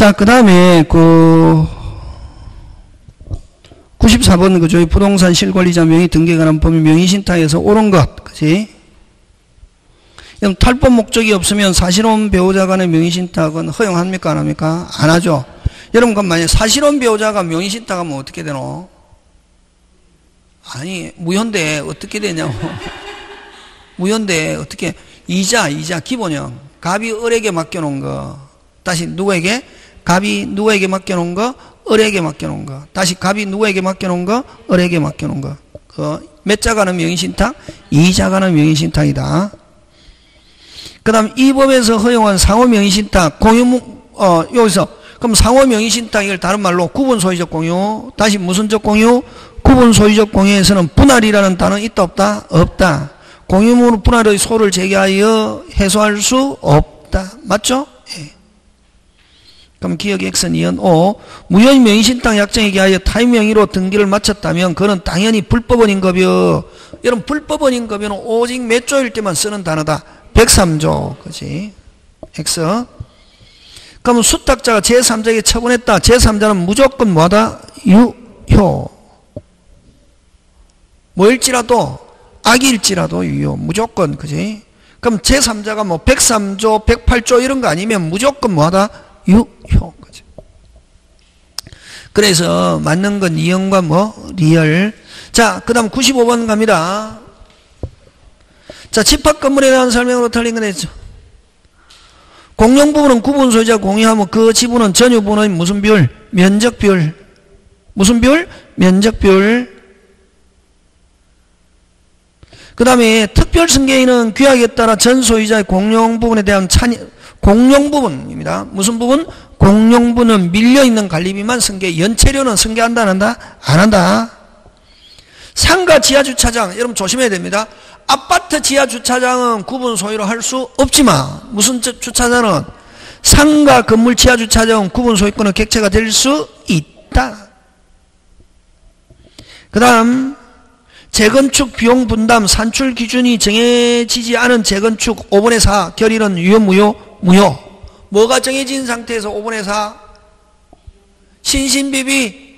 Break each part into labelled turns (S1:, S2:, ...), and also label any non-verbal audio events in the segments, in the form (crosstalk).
S1: 자, 그 다음에 그 94번 그죠? 부동산 실권리자 명의 등기에 관한 법률 명의 신탁에서 옳은 것, 그지? 그럼 탈법 목적이 없으면 사실혼 배우자 간의 명의 신탁은 허용합니까? 안 합니까? 안 하죠. 여러분, 그럼 만약 사실혼 배우자가 명의 신탁하면 어떻게 되노? 아니, 무효인데 어떻게 되냐고. (laughs) 무효인데 어떻게, 이자, 이자, 기본형. 갑이 을에게 맡겨놓은 거. 다시 누구에게? 갑이 누구에게 맡겨놓은 거? 을에게 맡겨놓은 거. 다시 갑이 누구에게 맡겨놓은 거? 을에게 맡겨놓은 거. 그몇 자가는 명의신탁? 이자가는 명의신탁이다. 그 다음 이 법에서 허용한 상호 명의신탁, 공유, 어, 여기서 그럼 상호 명의신탁 이걸 다른 말로 구분 소유적 공유, 다시 무슨적 공유? 구분 소유적 공유에서는 분할이라는 단어 있다 없다? 없다. 공유물 분할의 소를 제기하여 해소할 수 없다. 맞죠? 예. 그럼 기억 X는 이은 O. 무효의 명의신탁 약정에 기하여 타의 명의로 등기를 마쳤다면 그는 당연히 불법원인 법이요. 여러분 불법원인 법이는 오직 몇 조일 때만 쓰는 단어다. 103조. 그지? X. 그러면 수탁자가 제3자에게 처분했다. 제3자는 무조건 뭐하다? 유효. 뭐일지라도 악의일지라도 유효. 무조건 그지? 그럼 제3자가 뭐 103조, 108조 이런 거 아니면 무조건 뭐하다? 유효. 그지? 그래서 맞는 건 니은과 뭐 리을. 자, 그다음 95번 갑니다. 자, 집합 건물에 대한 설명으로 틀린 건 했죠. 공용 부분은 구분 소유자 공유하면 그 지분은 전유 부분의 무슨 비율? 면적 비율. 무슨 비율? 면적 비율. 그 다음에 특별 승계인은 규약에 따라 전 소유자의 공용 부분에 대한 찬 공용 부분입니다. 무슨 부분? 부분은 밀려있는 관리비만 승계, 연체료는 승계한다, 안 한다? 안 한다. 상가 지하주차장, 여러분 조심해야 됩니다. 아파트 지하주차장은 구분 소유로 할 수 없지만, 무슨 주차장은 상가 건물 지하주차장은 구분 소유권은 객체가 될 수 있다. 그 다음, 재건축 비용 분담 산출 기준이 정해지지 않은 재건축 5분의 4 결의는 유효 무효 무효. 뭐가 정해진 상태에서 5분의 4 신신비비.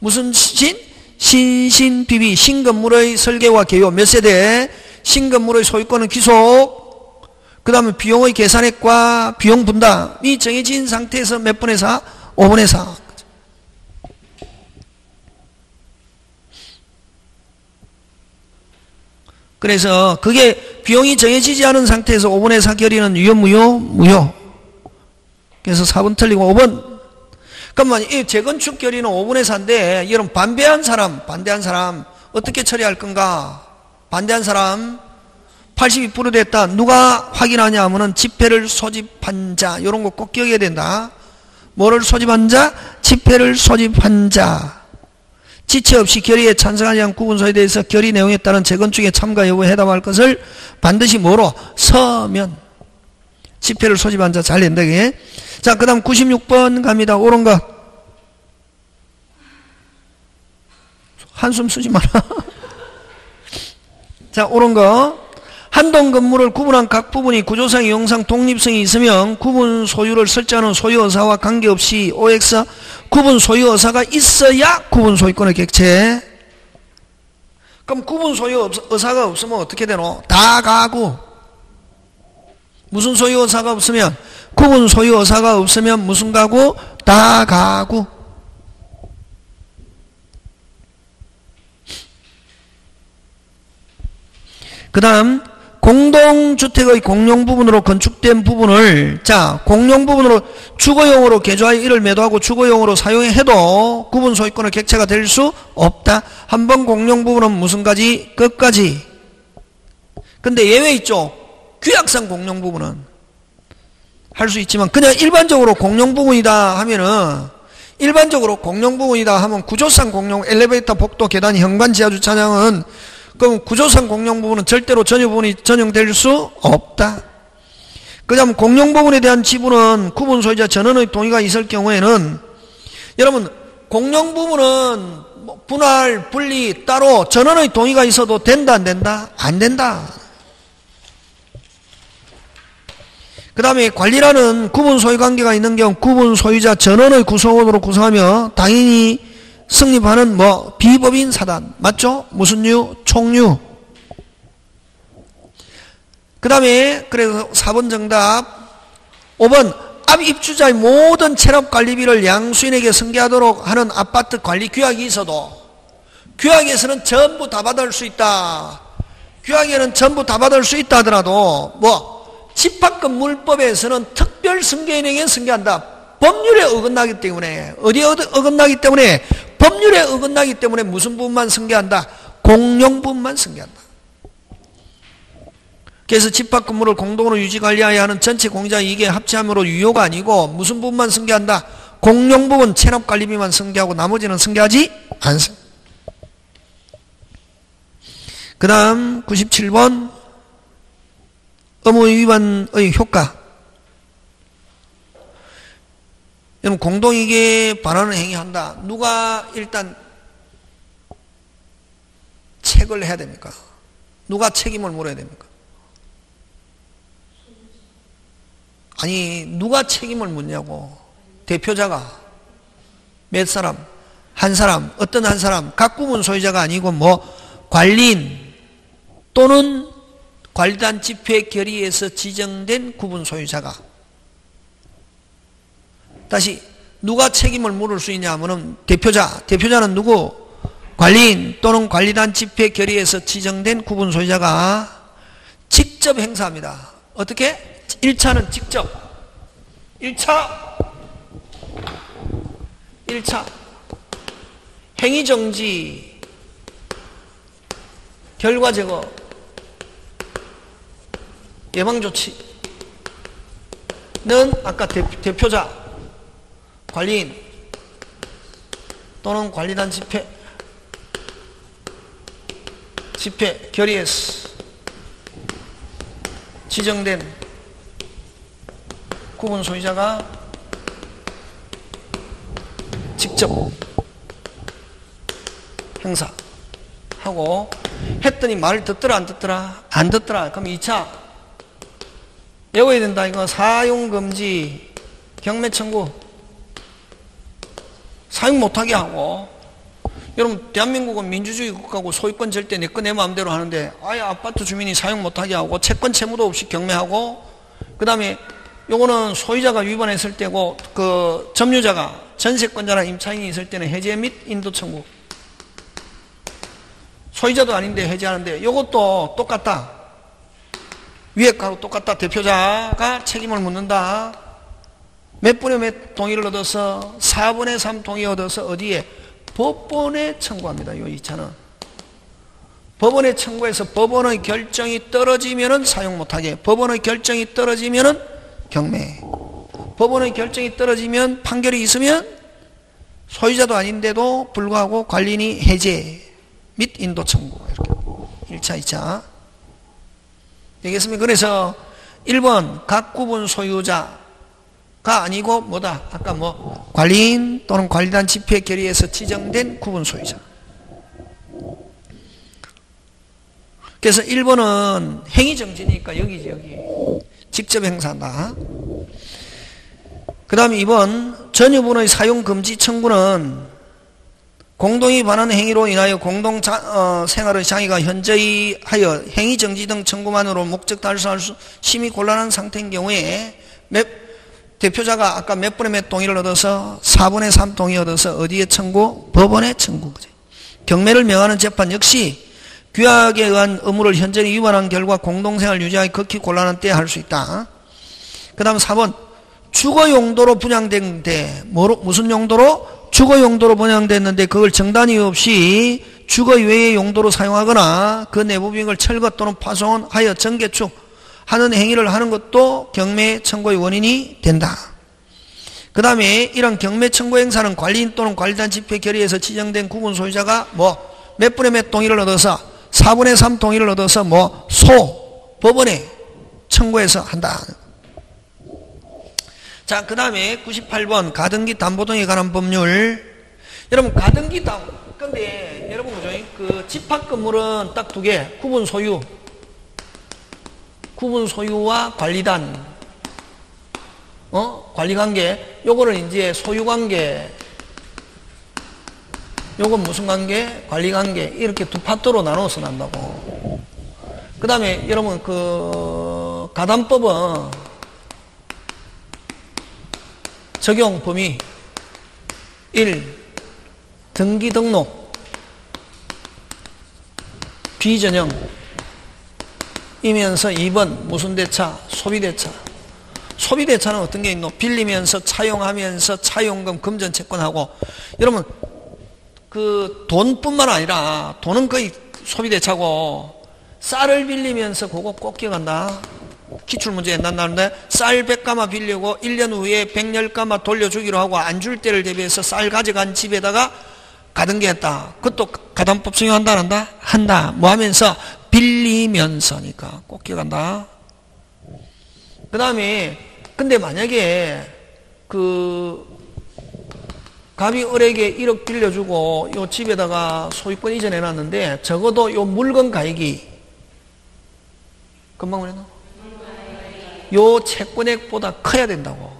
S1: 무슨 신? 신신비비. 신건물의 설계와 개요. 몇 세대? 신건물의 소유권은 기속. 그 다음에 비용의 계산액과 비용 분담이 정해진 상태에서 몇 분의 4? 5분의 4 그래서 그게 비용이 정해지지 않은 상태에서 5번의 사결이는 유효, 무효? 무효. 그래서 4번 틀리고 5번. 그러면 이 재건축 결의는 5분의 4인데, 여러분 반대한 사람, 반대한 사람 어떻게 처리할 건가? 반대한 사람 82% 됐다. 누가 확인하냐 하면은 집회를 소집한 자. 이런 거 꼭 기억해야 된다. 뭐를 소집한 자? 집회를 소집한 자. 지체 없이 결의에 찬성하지 않은 구분소에 대해서 결의 내용에 따른 재건축에 참가 여부에 해당할 것을 반드시 뭐로? 서면. 집회를 소집한 자 잘 낸다, 그게. 자, 그 다음 96번 갑니다. 옳은 것. 한숨 쓰지 마라. (laughs) 자, 옳은 거. 한동 건물을 구분한 각 부분이 구조상, 용상, 독립성이 있으면 구분 소유를 설정하는 소유 의사와 관계없이 OX 구분 소유 의사가 있어야 구분 소유권의 객체 그럼 구분 소유 의사가 없으면 어떻게 되노? 다 가구 무슨 소유 의사가 없으면 구분 소유 의사가 없으면 무슨 가구? 다 가구 그 다음 공동주택의 공용 부분으로 건축된 부분을 자 공용 부분으로 주거용으로 개조하여 이를 매도하고 주거용으로 사용해도 구분 소유권의 객체가 될 수 없다. 한 번 공용 부분은 무슨 가지? 끝까지. 근데 예외 있죠. 규약상 공용 부분은 할 수 있지만 그냥 일반적으로 공용 부분이다 하면은 일반적으로 공용 부분이다 하면 구조상 공용 엘리베이터 복도 계단 현관 지하 주차장은 그럼 구조상 공용 부분은 절대로 전유 부분이 전용될 수 없다. 그 다음 공용 부분에 대한 지분은 구분 소유자 전원의 동의가 있을 경우에는 여러분 공용 부분은 뭐 분할, 분리 따로 전원의 동의가 있어도 된다 안 된다? 안 된다. 그 다음에 관리라는 구분 소유 관계가 있는 경우 구분 소유자 전원의 구성원으로 구성하며 당연히 성립하는 뭐 비법인 사단. 맞죠? 무슨 유? 총유. 그 다음에 그래서 4번 정답. 5번 앞 입주자의 모든 체납관리비를 양수인에게 승계하도록 하는 아파트 관리 규약이 있어도 규약에서는 전부 다 받을 수 있다. 규약에는 전부 다 받을 수 있다 하더라도 뭐 집합건물법에서는 특별 승계인에게 승계한다. 법률에 어긋나기 때문에 어디에 어긋나기 때문에 법률에 어긋나기 때문에 무슨 부분만 승계한다 공용 부분만 승계한다 그래서 집합 건물을 공동으로 유지 관리하여 하는 전체 공자 이게 합치함으로 유효가 아니고 무슨 부분만 승계한다? 공용 부분 체납 관리비만 승계하고 나머지는 승계하지 않습니다. 그 다음 97번 의무 위반의 효과 여러분 공동이익에 반하는 행위한다. 누가 일단 책을 해야 됩니까? 누가 책임을 물어야 됩니까? 아니 누가 책임을 묻냐고 대표자가 몇 사람 한 사람 어떤 한 사람 각 부문 소유자가 아니고 뭐 관리인 또는 관리단 집회 결의에서 지정된 구분 소유자가 다시 누가 책임을 물을 수 있냐 하면 대표자 대표자는 누구? 관리인 또는 관리단 집회 결의에서 지정된 구분 소유자가 직접 행사합니다. 어떻게? 1차는 직접. 1차. 1차. 행위정지 결과 제거. 예방조치는 아까 대표, 자 관리인 또는 관리단 집회. 집회 결의에서. 지정된 구분 소유자가 직접 행사하고 했더니 말을 듣더라 안 듣더라? 안 듣더라. 그럼 2차 외워야 된다. 이거 사용금지 경매 청구 사용 못하게 하고. 여러분 대한민국은 민주주의 국가고 소유권 절대 내 거 내 마음대로 하는데 아예 아파트 주민이 사용 못하게 하고 채권 채무도 없이 경매하고 그 다음에 요거는 소유자가 위반했을 때고 그 점유자가 전세권자나 임차인이 있을 때는 해제 및 인도 청구. 소유자도 아닌데 해제하는데 요것도 똑같다. 위에 가로 똑같다. 대표자가 책임을 묻는다 몇 분의 몇 동의를 얻어서 4분의 3 동의 얻어서 어디에 법원에 청구합니다 요 2차는 법원에 청구해서 법원의 결정이 떨어지면은 사용 못하게 법원의 결정이 떨어지면은 경매. 법원의 결정이 떨어지면 판결이 있으면 소유자도 아닌데도 불구하고 관리인이 해제 및 인도 청구. 이렇게. 1차, 2차. 되겠습니까? 그래서 1번 각 구분 소유자 가 아니고 뭐다? 아까 뭐 관리인 또는 관리단 집회 결의에서 지정된 구분 소유자. 그래서 1번은 행위정지니까 여기지 여기. 직접 행사한다. 그 다음 2번 전유분의 사용금지 청구는 공동이 반한 행위로 인하여 공동 자, 어, 생활의 장애가 현저히 하여 행위정지 등 청구만으로 목적 달성할 수 심히 곤란한 상태인 경우에 몇, 대표자가 아까 몇 분의 몇 동의를 얻어서 4분의 3 동의 얻어서 어디에 청구? 법원에 청구. 경매를 명하는 재판 역시 규약에 의한 의무를 현저히 위반한 결과 공동생활 유지하기 극히 곤란한 때에 할 수 있다. 그 다음 4번 주거 용도로 분양된 데 뭐로, 무슨 용도로? 주거 용도로 분양됐는데 그걸 정단 이유 없이 주거 외의 용도로 사용하거나 그 내부 비용을 철거 또는 파손하여 전개축 하는 행위를 하는 것도 경매 청구의 원인이 된다. 그 다음에 이런 경매 청구 행사는 관리인 또는 관리단 집회 결의에서 지정된 구분 소유자가 뭐 몇 분의 몇 동의를 얻어서 4분의 3 동의를 얻어서 뭐 소, 법원에 청구해서 한다. 자, 그 다음에 98번 가등기 담보 등에 관한 법률. 여러분, 가등기 담, 근데 여러분. 그 집합 건물은 딱 두 개. 구분 소유. 구분 소유와 관리단. 어? 관리관계. 요거를 이제 소유관계. 요건 무슨 관계? 관리관계. 이렇게 두 파트로 나눠서 난다고. 그 다음에 여러분 그 가담법은 적용 범위 1. 등기 등록 비전형 이면서 2번 무슨 대차? 소비대차 소비대차는 어떤 게 있노? 빌리면서 차용하면서 차용금 금전 채권하고 여러분 그 돈뿐만 아니라 돈은 거의 소비대차고 쌀을 빌리면서 그거 꼭 기억한다 기출문제 옛날 나는데 쌀 100가마 빌리고 1년 후에 100열가마 돌려주기로 하고 안 줄 때를 대비해서 쌀 가져간 집에다가 가던 게 했다. 그것도 가담법 안 한다? 한다. 뭐 하면서? 빌리면서니까. 꼭 기억한다. 그 다음에, 근데 만약에, 그, 갑이 을에게 1억 빌려주고, 요 집에다가 소유권 이전해 놨는데, 적어도 요 물건 가액이, 금방 뭐랬나? 요 채권액보다 커야 된다고.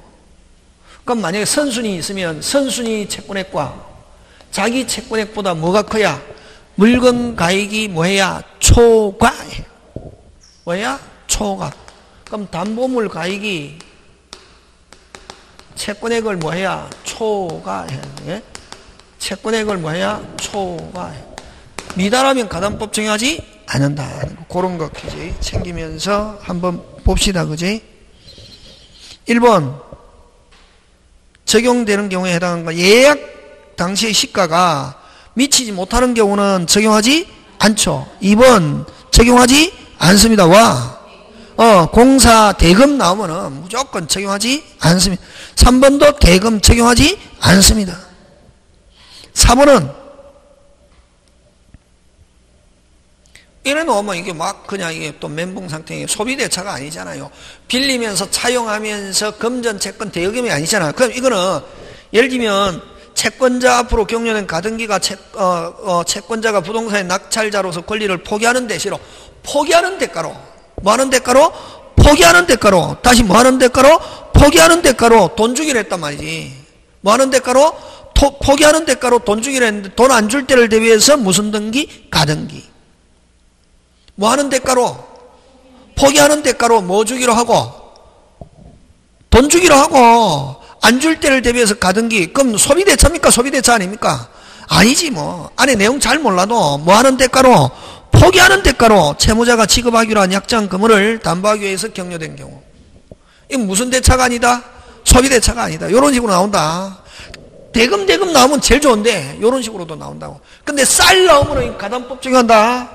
S1: 그럼 만약에 선순위 있으면, 선순위 채권액과 자기 채권액보다 뭐가 커야? 물건 가액이 뭐해야? 초과. 뭐야? 초과. 그럼 담보물 가액이 채권액을 뭐해야? 초과해. 예? 채권액을 뭐해야? 초과해. 미달하면 가담법 정하지 않는다. 그런 거 그지? 챙기면서 한번 봅시다. 그지? 1번. 적용되는 경우에 해당하는 거. 예약 당시의 시가가 미치지 못하는 경우는 적용하지 않죠. 2번 적용하지 않습니다. 와. 어, 공사 대금 나오면은 무조건 적용하지 않습니다. 3번도 대금 적용하지 않습니다. 4번은 이래 놓으면 이게 막 그냥 이게 또 멘붕 상태에 소비대차가 아니잖아요. 빌리면서 차용하면서 금전 채권 대여금이 아니잖아요. 그럼 이거는 예를 들면 채권자 앞으로 경려된 가등기가 채, 어, 어, 채권자가 부동산의 낙찰자로서 권리를 포기하는 대시로 포기하는 대가로 뭐 하는 대가로? 포기하는 대가로 다시 뭐 하는 대가로? 포기하는 대가로 돈 주기로 했단 말이지. 뭐 하는 대가로? 토, 포기하는 대가로 돈 주기로 했는데 돈 안 줄 때를 대비해서 무슨 등기? 가등기. 뭐 하는 대가로? 포기하는 대가로 뭐 주기로 하고? 돈 주기로 하고 안 줄 때를 대비해서 가등기 그럼 소비대차입니까? 소비대차 아닙니까? 아니지 뭐. 안에 내용 잘 몰라도 뭐 하는 대가로 포기하는 대가로 채무자가 지급하기로 한 약정 금을 담보하기 위해서 격려된 경우. 이건 무슨 대차가 아니다? 소비대차가 아니다. 이런 식으로 나온다. 대금 대금 나오면 제일 좋은데 이런 식으로도 나온다고. 근데 쌀 나오면 가담법 적용한다.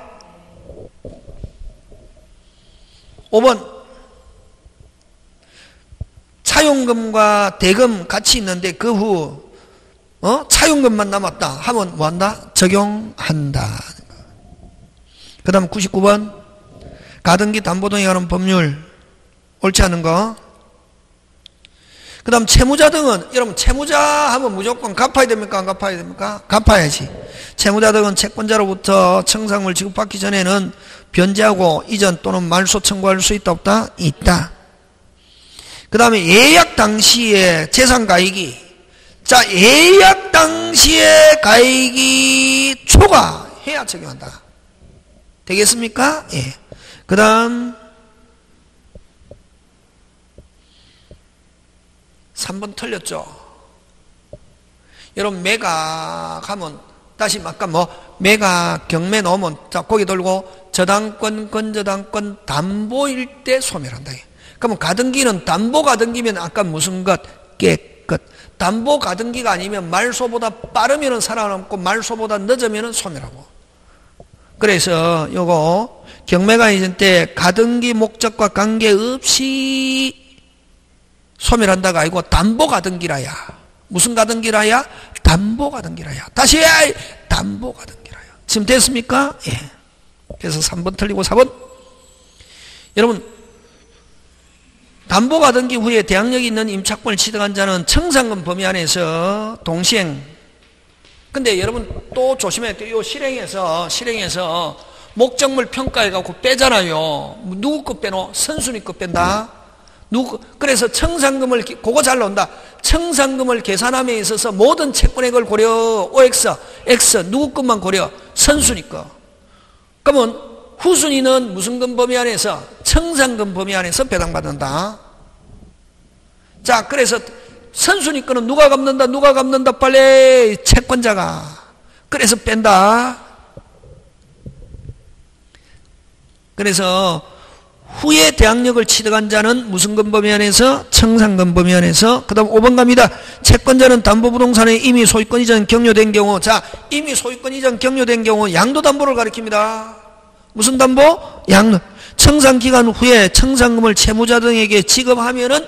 S1: 5번 차용금과 대금 같이 있는데 그 후 어? 차용금만 남았다 하면 뭐한다? 적용한다. 그 다음 99번 가등기 담보등에 관한 법률 옳지 않은 거. 그 다음 채무자 등은 여러분 채무자 하면 무조건 갚아야 됩니까? 안 갚아야 됩니까? 갚아야지. 채무자 등은 채권자로부터 청상을 지급받기 전에는 변제하고 이전 또는 말소 청구할 수 있다 없다? 있다. 그 다음에 예약 당시에 재산 가액이 자 예약 당시에 가액이 초과해야 적용한다. 되겠습니까? 예. 그 다음 3번 틀렸죠. 여러분 매각 하면 다시 아까 뭐 매각 경매 넣으면 자 고기 돌고 저당권 건저당권 담보일 때 소멸한다. 그러면 가등기는 담보 가등기면 아까 무슨 것? 깨끗. 담보 가등기가 아니면 말소보다 빠르면 살아남고 말소보다 늦으면 소멸하고. 그래서 요거 경매가 이전 때 가등기 목적과 관계없이 소멸한다가 아니고 담보 가등기라야. 무슨 가등기라야? 담보 가등기라야. 다시 담보 가등기라야. 지금 됐습니까? 예. 그래서 3번 틀리고 4번. 여러분 담보가 등기 후에 대항력이 있는 임차권을 취득한 자는 청산금 범위 안에서 동시행 근데 여러분 또 조심해야 돼요 실행에서 실행에서 목적물 평가해 갖고 빼잖아요 누구 거 빼노? 선순위 거 뺀다 누구, 그래서 청산금을, 그거 잘 나온다. 청산금을 계산함에 있어서 모든 채권액을 고려, OX, X, 누구 것만 고려? 선순위 거. 그러면 후순위는 무슨 금 범위 안에서? 청산금 범위 안에서 배당받는다. 자, 그래서 선순위 거는 누가 갚는다, 누가 갚는다, 빨리 채권자가. 그래서 뺀다. 그래서 후에 대항력을 취득한 자는 무슨 근범위 안에서? 청산근 범위 안에서 그 다음 5번 갑니다. 채권자는 담보부동산에 이미 소유권 이전 격려된 경우 자 이미 소유권 이전 격려된 경우 양도담보를 가리킵니다. 무슨 담보? 양도 청산기간 후에 청산금을 채무자 등에게 지급하면은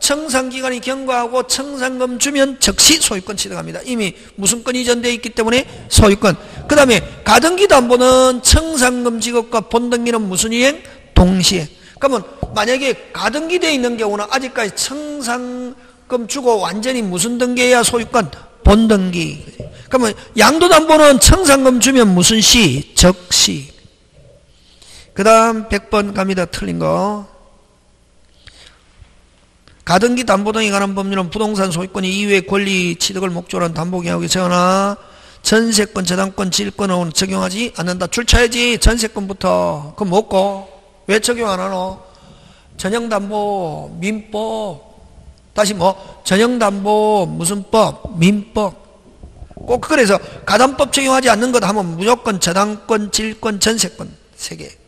S1: 청산기간이 경과하고 청산금 주면 즉시 소유권 취득합니다. 이미 무슨 건 이전되어 있기 때문에 소유권. 그 다음에 가등기 담보는 청산금 지급과 본등기는 무슨 이행? 동시에. 그러면 만약에 가등기 되어 있는 경우는 아직까지 청산금 주고 완전히 무슨 등기해야 소유권? 본등기. 그러면 양도담보는 청산금 주면 무슨 시? 적시. 그 다음 100번 갑니다. 틀린 거. 가등기 담보 등에 관한 법률은 부동산 소유권 이외의 권리 취득을 목적으로 한 담보계약에 세거나 전세권, 저당권, 질권은 적용하지 않는다. 출처야지 전세권부터. 그거 먹고 왜 적용 안 하노? 전형담보, 민법, 다시 뭐 전형담보 무슨 법, 민법. 꼭 그래서 가담법 적용하지 않는 것 하면 무조건 저당권, 질권, 전세권 세 개.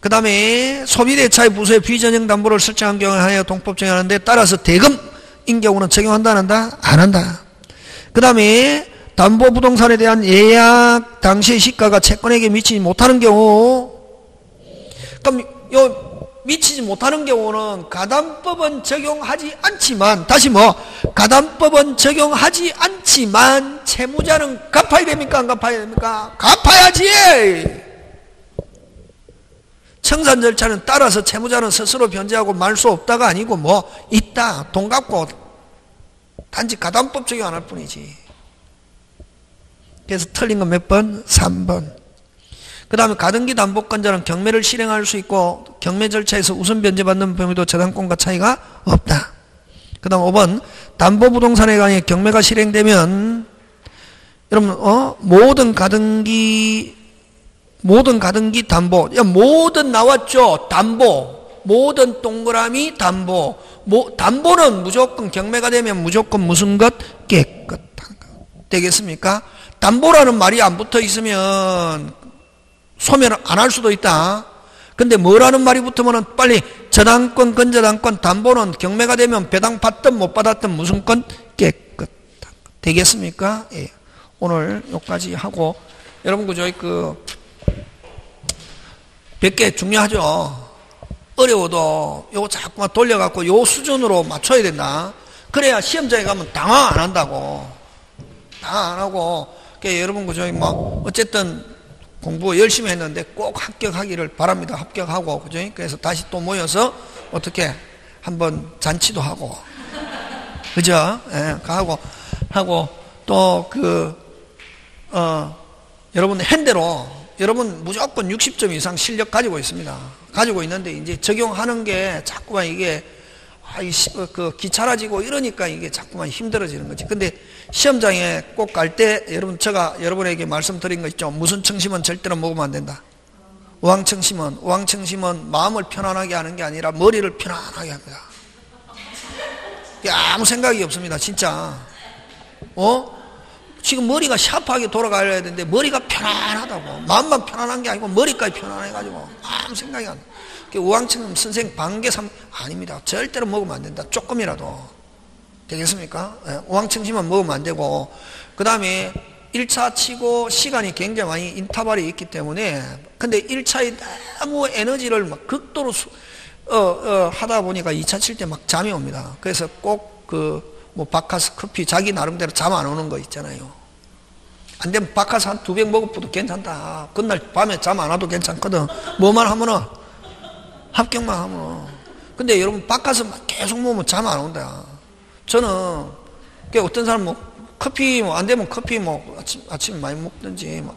S1: 그 다음에 소비대차의 부서에 비전형 담보를 설정한 경우에 하여 동법 적용하는데 따라서 대금인 경우는 적용한다 안 한다? 안 한다. 그 다음에 담보 부동산에 대한 예약 당시의 시가가 채권에게 미치지 못하는 경우 그럼 요 미치지 못하는 경우는 가담법은 적용하지 않지만 다시 뭐 가담법은 적용하지 않지만 채무자는 갚아야 됩니까 안 갚아야 됩니까 갚아야지 청산 절차는 따라서 채무자는 스스로 변제하고 말 수 없다가 아니고 뭐 있다 돈 갚고 단지 가담법 적용 안 할 뿐이지 그래서 틀린 건 몇 번? 3번 그 다음에 가등기 담보권자는 경매를 실행할 수 있고 경매 절차에서 우선 변제받는 범위도 저당권과 차이가 없다 그 다음 5번 담보부동산에 관해 경매가 실행되면 여러분 어? 모든 가등기 모든 가등기 담보. 야, 모든 나왔죠. 담보. 모든 동그라미 담보. 모, 담보는 무조건 경매가 되면 무조건 무슨 것? 깨끗한 것. 되겠습니까? 담보라는 말이 안 붙어 있으면 소멸 안 할 수도 있다. 근데 뭐라는 말이 붙으면 빨리 저당권, 건저당권, 담보는 경매가 되면 배당 받든 못 받았든 무슨 건? 깨끗한 것. 되겠습니까? 예. 오늘 여기까지 하고 여러분 그저 그 100개 중요하죠. 어려워도 요거 자꾸만 돌려갖고 요 수준으로 맞춰야 된다. 그래야 시험장에 가면 당황 안 한다고. 당황 안 하고. 그러니까 여러분, 그죠? 뭐, 어쨌든 공부 열심히 했는데 꼭 합격하기를 바랍니다. 합격하고. 그죠? 그래서 다시 또 모여서 어떻게 한번 잔치도 하고. 그죠? 예, 하고, 하고, 또 그, 어, 여러분 핸대로 여러분 무조건 60점 이상 실력 가지고 있습니다. 가지고 있는데 이제 적용하는 게 자꾸만 이게 아, 어, 그 귀찮아지고 이러니까 이게 자꾸만 힘들어지는 거지. 근데 시험장에 꼭 갈 때 여러분 제가 여러분에게 말씀드린 거 있죠. 무슨 청심은 절대로 먹으면 안 된다. 우황청심은 우황청심은 마음을 편안하게 하는 게 아니라 머리를 편안하게 합니다. 아무 생각이 없습니다. 진짜. 어? 지금 머리가 샤프하게 돌아가야 되는데 머리가 편안하다고 마음만 편안한 게 아니고 머리까지 편안해가지고 아무 생각이 안 나. 우왕청 선생 반개삼 아닙니다. 절대로 먹으면 안 된다. 조금이라도 되겠습니까? 예, 우왕청심만 먹으면 안 되고 그 다음에 1차 치고 시간이 굉장히 많이 인터벌이 있기 때문에 근데 1차에 너무 에너지를 막 극도로 수, 어, 어, 하다 보니까 2차 칠 때 막 잠이 옵니다. 그래서 꼭 그 뭐 바카스 커피 자기 나름대로 잠 안 오는 거 있잖아요. 안 되면 바카스 한두 병 먹어도 괜찮다. 그날 밤에 잠 안 와도 괜찮거든. 뭐만 하면은 합격만 하면. 근데 여러분 바카스 계속 먹으면 잠 안 온다. 저는 어떤 사람 뭐 커피 뭐 안 되면 커피 뭐 아침 아침 많이 먹든지 뭐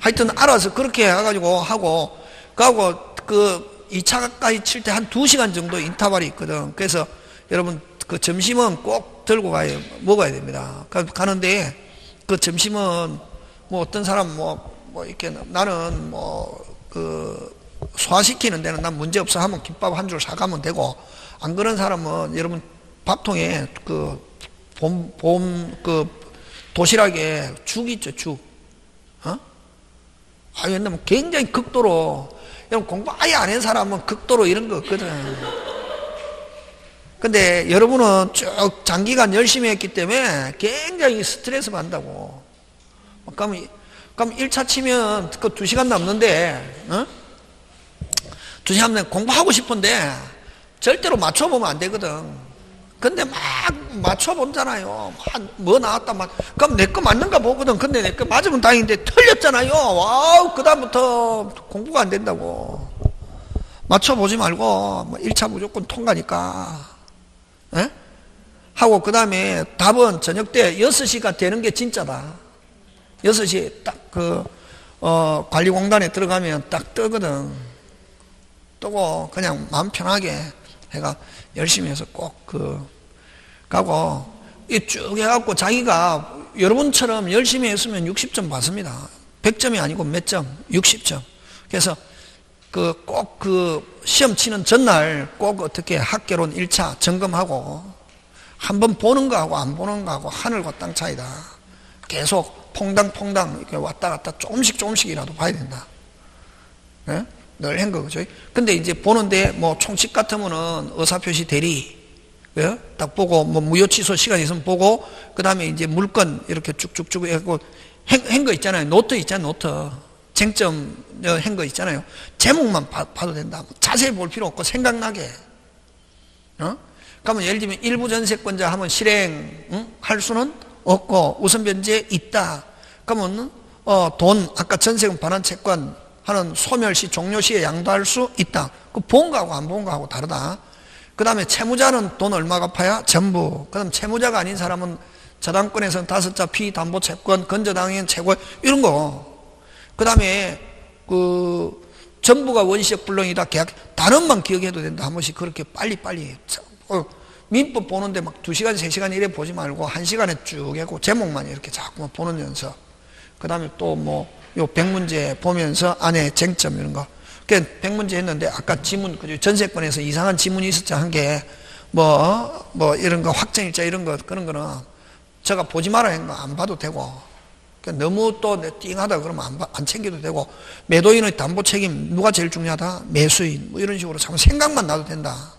S1: 하여튼 알아서 그렇게 해가지고 하고 그하고 그 2차까지 칠 때 한 2시간 정도 인터벌이 있거든. 그래서 여러분 그 점심은 꼭 들고 가야 먹어야 됩니다. 가는데 그 점심은 뭐 어떤 사람 뭐, 뭐 이렇게 나는 뭐 그 소화시키는 데는 난 문제 없어 하면 김밥 한 줄 사가면 되고 안 그런 사람은 여러분 밥통에 그 봄, 봄, 그 도시락에 죽 있죠, 죽. 어? 아, 옛날에 뭐 굉장히 극도로, 여러분 공부 아예 안 한 사람은 극도로 이런 거 없거든. 근데 여러분은 쭉 장기간 열심히 했기 때문에 굉장히 스트레스 받는다고. 그럼, 그럼 1차 치면 그 2시간 남는데, 어? 2시간 남는 공부하고 싶은데 절대로 맞춰보면 안 되거든. 근데 막 맞춰본잖아요. 뭐 나왔다, 막. 그럼 내 거 맞는가 보거든. 근데 내 거 맞으면 다행인데 틀렸잖아요. wow, 그다음부터 공부가 안 된다고. 맞춰보지 말고, 1차 뭐 무조건 통과니까. 에? 하고 그 다음에 답은 저녁 때 6시가 되는 게 진짜다. 6시 딱 그, 어, 관리공단에 들어가면 딱 뜨거든. 뜨고 그냥 마음 편하게 해가 열심히 해서 꼭 그, 가고, 이 쭉 해갖고 자기가 여러분처럼 열심히 했으면 60점 받습니다. 100점이 아니고 몇 점? 60점. 그래서 그 꼭그 그 시험 치는 전날 꼭 어떻게 학교론 1차 점검하고 한번 보는 거하고 안 보는 거하고 하늘과 땅 차이다. 계속 퐁당퐁당 이렇게 왔다 갔다 조금씩 조금씩이라도 봐야 된다. 네? 늘한 거, 그죠? 근데 이제 보는데 뭐 총칙 같으면은 의사표시 대리, 예? 딱 보고 뭐 무효 취소 시간 있으면 보고 그 다음에 이제 물건 이렇게 쭉쭉쭉 해고 한 거 있잖아요. 노트 있잖아요. 노트. 쟁점 한거 있잖아요. 제목만 봐, 도 된다. 자세히 볼 필요 없고 생각나게. 어? 그러면 예를 들면 일부 전세권자 하면 실행 응? 할 수는 없고 우선 변제 있다. 그러면 어, 돈 아까 전세금 반환 채권 하는 소멸시 종료시에 양도할 수 있다. 그 본 거하고 안 본 거하고 다르다. 그 다음에 채무자는 돈 얼마 갚아야? 전부. 그 다음 채무자가 아닌 사람은 저당권에서는 다섯 자 피담보 채권, 건저당인 최고 이런 거. 그 다음에 그 전부가 원시적 불능이다 계약 단원만 기억해도 된다. 한 번씩 그렇게 빨리빨리. 어, 민법 보는데 막 두시간세시간 이래 보지 말고 한시간에쭉 하고 제목만 이렇게 자꾸만 보는 연습 그 다음에 또 뭐 요 백문제 보면서 안에 쟁점 이런 거. 그러니까 백문제 했는데 아까 지문 그 전세권에서 이상한 지문이 있었죠. 한 게 뭐, 뭐 이런 거 확정일자 이런 거 그런 거는 제가 보지 말아 한거 안 봐도 되고 그러니까 너무 또 띵하다 그러면 안, 안 챙겨도 되고 매도인의 담보 책임 누가 제일 중요하다? 매수인 뭐 이런 식으로 참 생각만 나도 된다.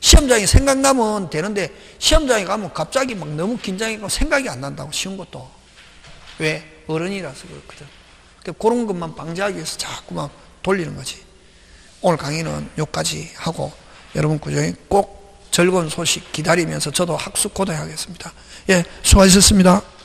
S1: 시험장이 생각나면 되는데 시험장에 가면 갑자기 막 너무 긴장해고 생각이 안 난다고 쉬운 것도 왜? 어른이라서 그렇거든. 그러니까 그런 것만 방지하기 위해서 자꾸 막 돌리는 거지. 오늘 강의는 여기까지 하고 여러분 구정에 꼭 즐거운 소식 기다리면서 저도 학습 고도하겠습니다. 예, 수고하셨습니다.